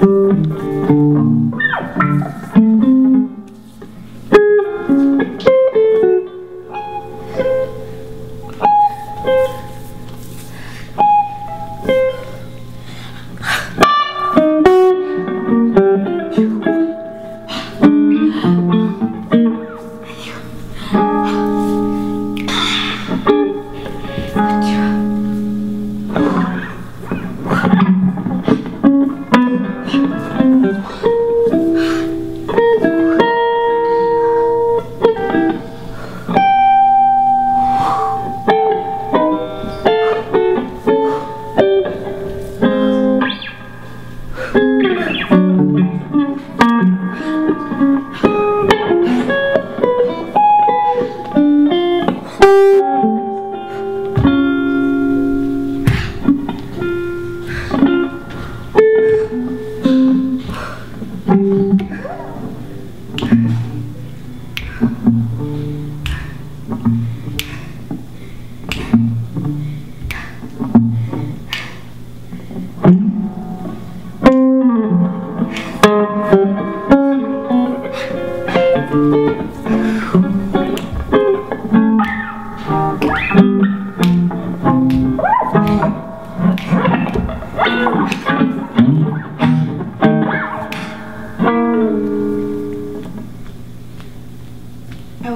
Música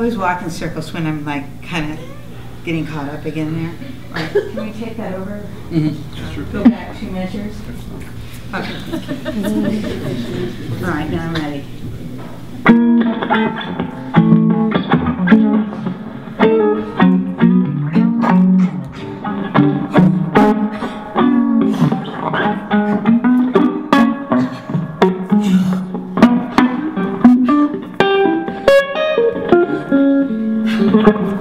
always walk in circles when I'm like kind of getting caught up again there. Right. Can we take that over? Mm-hmm. Go back two measures? Okay. All right, now I'm ready. thank